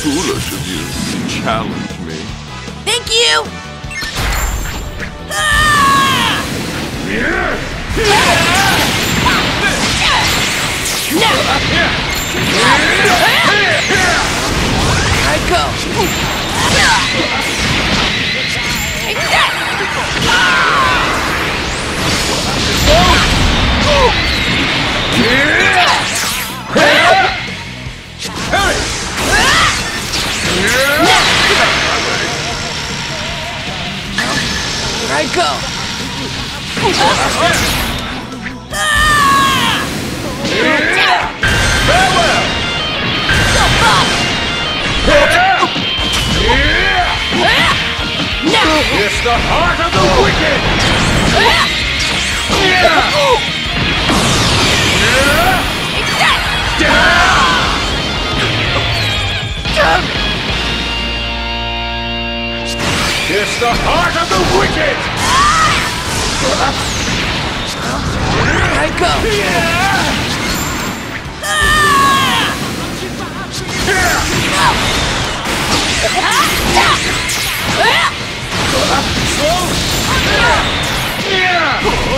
foolish of you to challenge me. Thank you! Ah! I go! I go! Yeah! It's the heart of the wicked! It's the heart of the wicked! Here I go!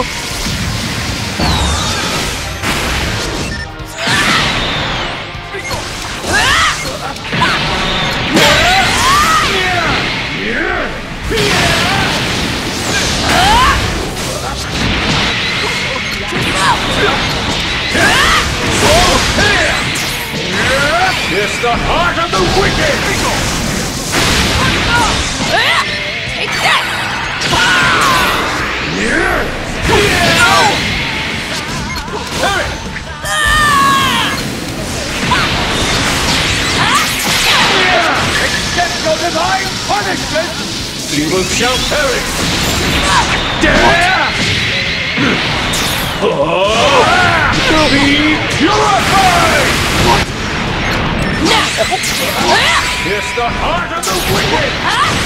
It's the heart of the wicked! Take that! Get your divine punishment! Evil shall perish! Dare! Oh! Be purified! It's the heart of the wicked!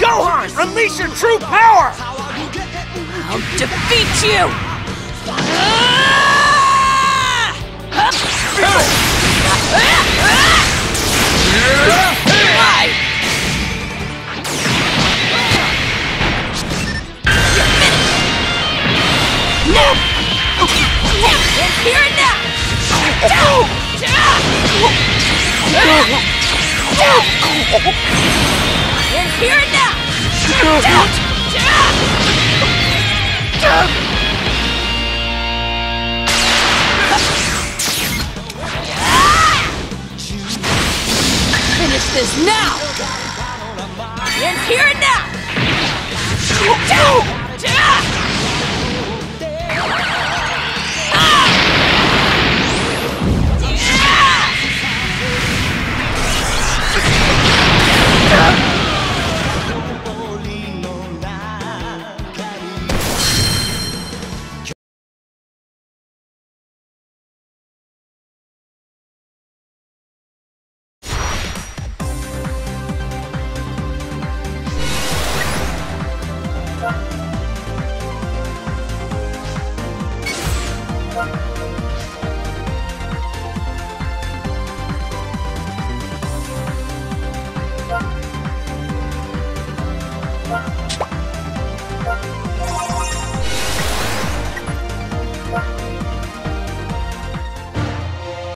Gohan, release your true power! I'll defeat you! Here And here and now! Finish this now! Here and now! Thank Thank.